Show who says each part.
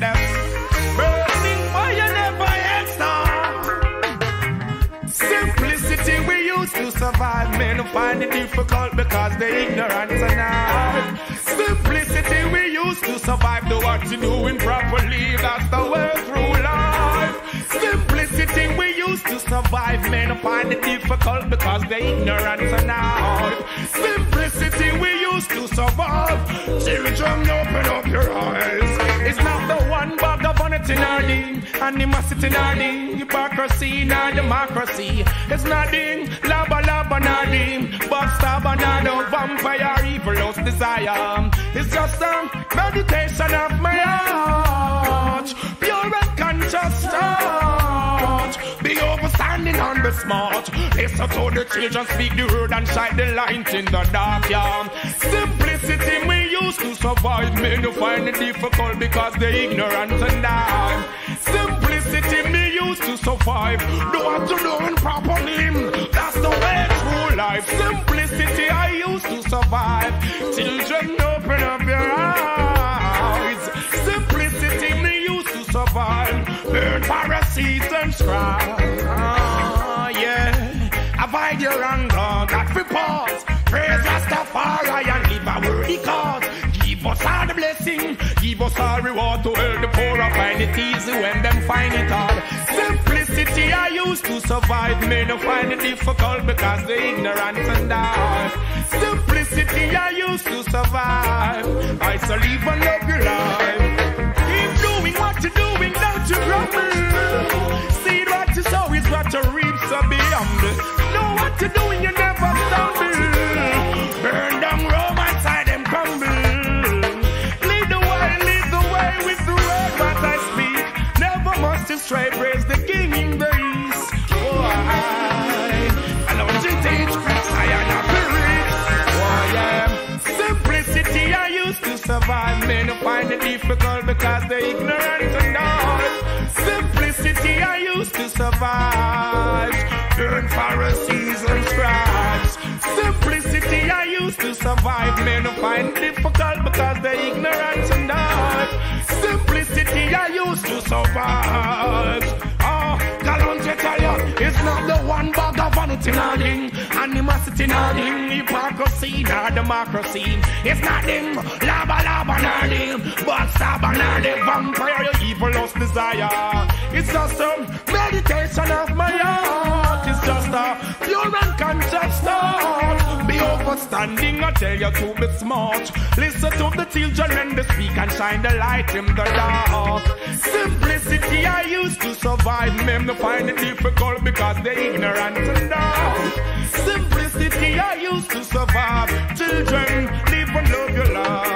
Speaker 1: them. Burning fire never exhaust. Simplicity we used to survive. Men find it difficult because they're ignorant tonight. Simplicity we used to survive. Do what you doing properly. That's the way through life. Simplicity we used to survive. Men find it difficult because they're ignorant tonight. Simplicity we used to survive. Children, open up your eyes. It's not the one bag of vanity in our ding, animosity in our ding, hypocrisy nor democracy. It's nothing, lava lava nothing, backstab another vampire evil lost desire. It's just a meditation of my heart, pure and conscious thought. Be overstanding on the smart. Listen to the children speak the word and shine the light in the dark. Yeah. Survive. Men who find it difficult because they ignorant and die. Simplicity me used to survive. Do what you doing properly. That's the way through life. Simplicity I used to survive. Children, open up your eyes. Simplicity me used to survive. Burn Pharisees and scribes. Ah, yeah. Avoid your anger, for pause. Blessing, give us all reward to help the poor and find it easy when them find it hard. Simplicity I used to survive, may not find it difficult because they ignorant and die. Simplicity I used to survive, I so live and love your life. Keep doing what you're doing, don't you grumble. See what you sow is what you reap, so be humble. Know what you're doing, survive. Men find it difficult because they're ignorant and all. Simplicity I used to survive. Burn Pharisees and scribes. Simplicity I used to survive. Men find it difficult because they're ignorant and all. Simplicity I used to survive. Oh, you, it's not the one bag of vanity nothing, animosity nothing, hypocrisy nor democracy. It's not nothing, lava lava nothing, but saba nothing, vampire, your evil lost desire. It's just a meditation of my heart. It's just a pure and conscious thought. Be overstanding, I tell you to be smart. Listen to the children when they speak and shine the light in the dark. Simplicity I used to survive, men to find it difficult because they ignorant and dark. Simplicity I used to survive. Children, live and love your life.